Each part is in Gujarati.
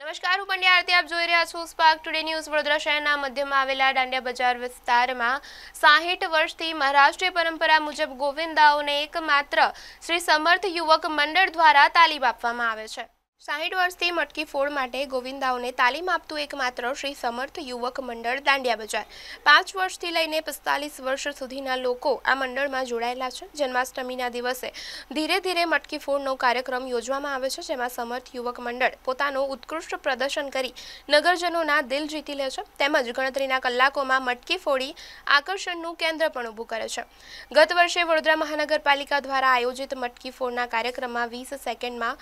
નમસ્કાર, હું પંડ્યા આરતી, આપ જોઈ રહ્યા છો સ્પાર્ક ટુડે ન્યૂઝ વડોદરા શહેરના મધ્યમાં આવેલા દાંડિયા બજાર વિસ્તારમાં સાહીઠ વર્ષથી મહારાષ્ટ્રીય પરંપરા મુજબ ગોવિંદાઓને એકમાત્ર શ્રી સમર્થ યુવક મંડળ દ્વારા તાલીમ આપવામાં આવે છે. સાહીઠ વર્ષથી મટકી ફોડ માટે ગોવિંદાઓને તાલીમ આપતું એકમાત્ર શ્રી સમર્થ યુવક મંડળ દાંડિયા બજાર. પાંચ વર્ષથી લઈને પિસ્તાલીસ વર્ષ સુધીના લોકો આ મંડળમાં જોડાયેલા છે, જન્માષ્ટમીના દિવસે ધીરે ધીરે મટકી ફોડનો કાર્યક્રમ યોજવામાં આવે છે, જેમાં સમર્થ યુવક મંડળ પોતાનું ઉત્કૃષ્ટ પ્રદર્શન કરી નગરજનોના દિલ જીતી લે છે, તેમજ ગણતરીના કલાકોમાં મટકી ફોડી આકર્ષણનું કેન્દ્ર પણ ઊભું કરે છે. ગત વર્ષે વડોદરા મહાનગરપાલિકા દ્વારા આયોજિત મટકી ફોડના કાર્યક્રમમાં વીસ સેકન્ડમાં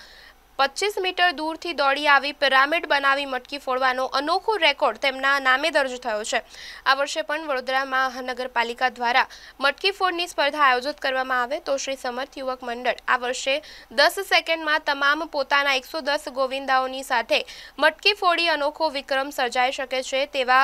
પચીસ મીટર દૂરથી દોડી આવી પિરામિડ બનાવી મટકી ફોડવાનો અનોખો રેકોર્ડ તેમના નામે દર્જ થયો છે. આ વર્ષે પણ વડોદરા મહાનગરપાલિકા દ્વારા મટકી ફોડની સ્પર્ધા આયોજિત કરવામાં આવે તો શ્રી સમર્થ યુવક મંડળ આ વર્ષે દસ સેકન્ડમાં તમામ પોતાના એકસો દસ ગોવિંદાઓની સાથે મટકી ફોડી અનોખો વિક્રમ સર્જાઈ શકે છે તેવા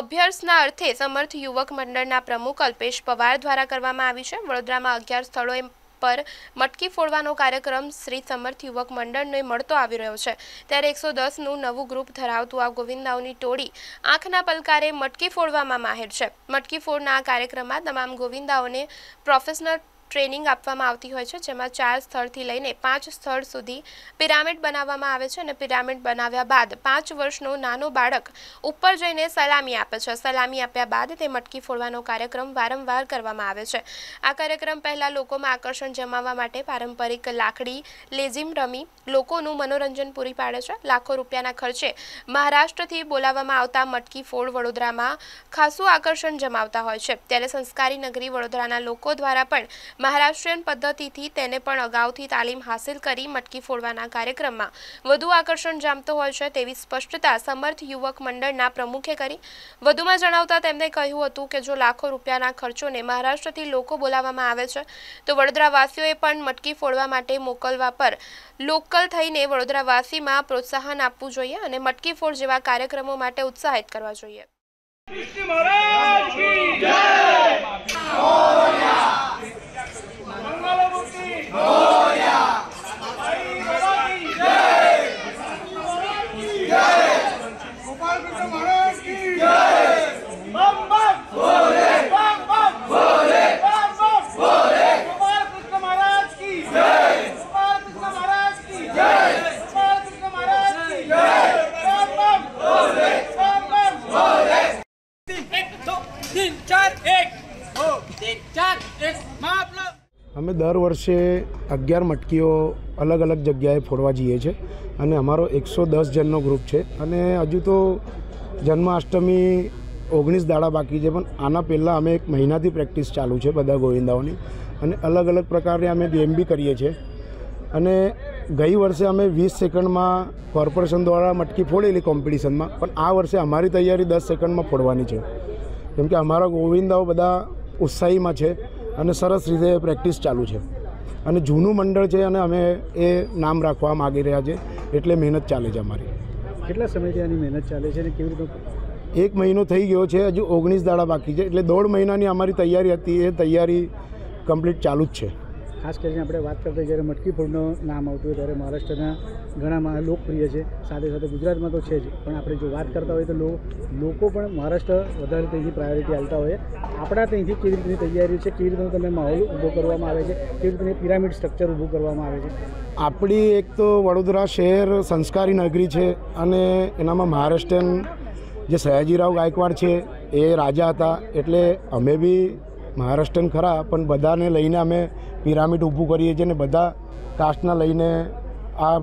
અભ્યર્થના અર્થે સમર્થ યુવક મંડળના પ્રમુખ અલ્પેશ પવાર દ્વારા કરવામાં આવી છે. વડોદરામાં અગિયાર સ્થળોએ પર મટકી ફોડવાનો કાર્યક્રમ શ્રી સમર્થ યુવક મંડળને મળતો આવી રહ્યો છે. ત્યારે એકસો દસનું નવું ગ્રુપ ધરાવતું આ ગોવિંદાઓની ટોળી આંખના પલકારે મટકી ફોડવામાં માહેર છે. મટકી ફોડના આ કાર્યક્રમમાં તમામ ગોવિંદાઓને પ્રોફેશનલ ટ્રેનિંગ આપવામાં આવતી હોય છે, જેમાં ચાર સ્થળથી લઈને પાંચ સ્થળ સુધી પિરામિડ બનાવવામાં આવે છે અને પિરામિડ બનાવ્યા બાદ પાંચ વર્ષનો નાનો બાળક ઉપર જઈને સલામી આપે છે. સલામી આપ્યા બાદ તે મટકી ફોડવાનો કાર્યક્રમ વારંવાર કરવામાં આવે છે. આ કાર્યક્રમ પહેલાં લોકોમાં આકર્ષણ જમાવવા માટે પારંપરિક લાકડી, લેઝિમ રમી લોકોનું મનોરંજન પૂરી પાડે છે. લાખો રૂપિયાના ખર્ચે મહારાષ્ટ્રથી બોલાવવામાં આવતા મટકી ફોડ વડોદરામાં ખાસું આકર્ષણ જમાવતા હોય છે. ત્યારે સંસ્કારી નગરી વડોદરાના લોકો દ્વારા પણ મહારાષ્ટ્રીયન પદ્ધતિથી તેને પણ અગાઉથી તાલીમ હાંસિલ કરી મટકી ફોડવાના કાર્યક્રમમાં વધુ આકર્ષણ જામતો હોય છે તેવી સ્પષ્ટતા સમર્થ યુવક મંડળના પ્રમુખે કરી. વધુમાં જણાવતા તેમણે કહ્યું હતું કે જો લાખો રૂપિયાના ખર્ચોને મહારાષ્ટ્રથી લોકો બોલાવવામાં આવે છે, તો વડોદરાવાસીઓએ પણ મટકી ફોડવા માટે મોકલવા પર લોકલ થઈને વડોદરાવાસીમાં પ્રોત્સાહન આપવું જોઈએ અને મટકી ફોડ જેવા કાર્યક્રમો માટે ઉત્સાહિત કરવા જોઈએ. Oh! અમે દર વર્ષે અગિયાર મટકીઓ અલગ અલગ જગ્યાએ ફોડવા જઈએ છીએ અને અમારો એકસો દસ જણનો ગ્રુપ છે. અને હજુ તો જન્માષ્ટમી ઓગણીસ દાડા બાકી છે, પણ આના પહેલાં અમે એક મહિનાથી પ્રેક્ટિસ ચાલુ છે બધા ગોવિંદાઓની. અને અલગ અલગ પ્રકારની અમે ગેમ બી કરીએ છીએ. અને ગઈ વર્ષે અમે વીસ સેકન્ડમાં કોર્પોરેશન દ્વારા મટકી ફોડેલી કોમ્પિટિશનમાં, પણ આ વર્ષે અમારી તૈયારી દસ સેકન્ડમાં ફોડવાની છે. કેમ કે અમારા ગોવિંદાઓ બધા ઉત્સાહીમાં છે. અને સરસ રીતે પ્રેક્ટિસ ચાલુ છે. અને જૂનું મંડળ છે અને અમે એ નામ રાખવા માગી રહ્યા છે એટલે મહેનત ચાલે છે અમારી. કેટલા સમયથી આની મહેનત ચાલે છે અને કેવી રીતે એક મહિનો થઈ ગયો છે હજુ ઓગણીસ દાડા બાકી છે એટલે દોઢ મહિનાની અમારી તૈયારી હતી એ તૈયારી કમ્પ્લીટ ચાલુ જ છે. ખાસ કરીને આપણે વાત કરતા જ્યારે મટકી ફૂડનું નામ આવતું હોય ત્યારે મહારાષ્ટ્રના ઘણા લોકપ્રિય છે. સાથે સાથે ગુજરાતમાં તો છે જ. પણ આપણે જો વાત કરતા હોઈએ તો લોકો પણ મહારાષ્ટ્ર વધારે ત્યાંથી પ્રાયોરિટી આપતા હોય. આપણા ત્યાંથી કેવી રીતની તૈયારી છે, કેવી રીતનો તમે માહોલ ઊભો કરવામાં આવે છે, કેવી રીતની પિરામિડ સ્ટ્રક્ચર ઊભું કરવામાં આવે છે? આપણી એક તો વડોદરા શહેર સંસ્કારી નગરી છે અને એનામાં મહારાષ્ટ્રન જે સયાજીરાવ ગાયકવાડ છે એ રાજા હતા. એટલે અમે બી મહારાષ્ટ્રન ખરા, પણ બધાને લઈને અમે પિરામિડ ઊભું કરીએ છીએ અને બધા કાસ્ટના લઈને આ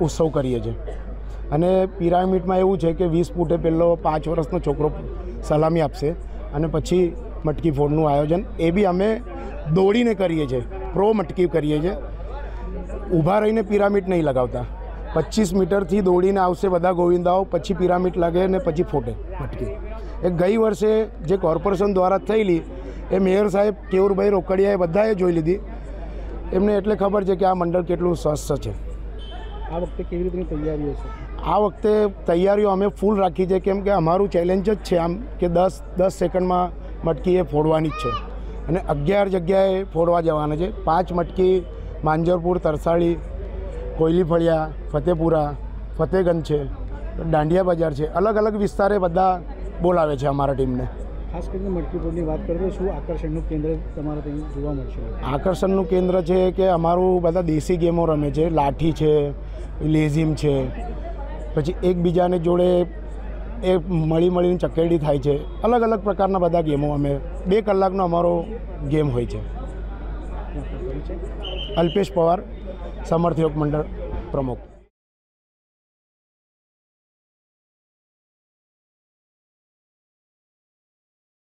ઉત્સવ કરીએ છીએ. અને પિરામિડમાં એવું છે કે વીસ ફૂટે પહેલો પાંચ વર્ષનો છોકરો સલામી આપશે અને પછી મટકી ફોડનું આયોજન. એ બી અમે દોડીને કરીએ છીએ. પ્રો મટકી કરીએ છીએ. ઊભા રહીને પિરામિડ નહીં લગાવતા. પચીસ મીટરથી દોડીને આવશે બધા ગોવિંદાઓ, પછી પિરામિડ લાગે ને પછી ફોટે મટકી. એ ગઈ વર્ષે જે કોર્પોરેશન દ્વારા થયેલી એ મેયર સાહેબ કેવુરભાઈ રોકડિયાએ બધાએ જોઈ લીધી. એમને એટલે ખબર છે કે આ મંડળ કેટલું સ્વસ્થ છે. આ વખતે કેવી રીતની તૈયારીઓ છે? આ વખતે તૈયારીઓ અમે ફૂલ રાખી છે કેમ કે અમારું ચેલેન્જ જ છે આમ કે દસ દસ સેકન્ડમાં મટકી એ ફોડવાની જ છે. અને અગિયાર જગ્યાએ ફોડવા જવાના છે. પાંચ મટકી માંજરપુર તરસાળી કોયલી ફળિયા ફતેપુરા ફતેગંજ છે દાંડિયા બજાર છે. અલગ અલગ વિસ્તારે બધા બોલાવે છે અમારા ટીમને. ખાસ કરીને મટકી વાત કરીએ શું આકર્ષણનું કેન્દ્ર તમારે ત્યાં જોવા મળશે? આકર્ષણનું કેન્દ્ર છે કે અમારું બધા દેશી ગેમો રમે છે લાઠી છે લેઝિમ છે. પછી એકબીજાને જોડે એ મળી મળીને ચકેડી થાય છે. અલગ અલગ પ્રકારના બધા ગેમો અમે બે કલાકનો અમારો ગેમ હોય છે? અલ્પેશ પવાર સમર્થયોગ મંડળ પ્રમુખ.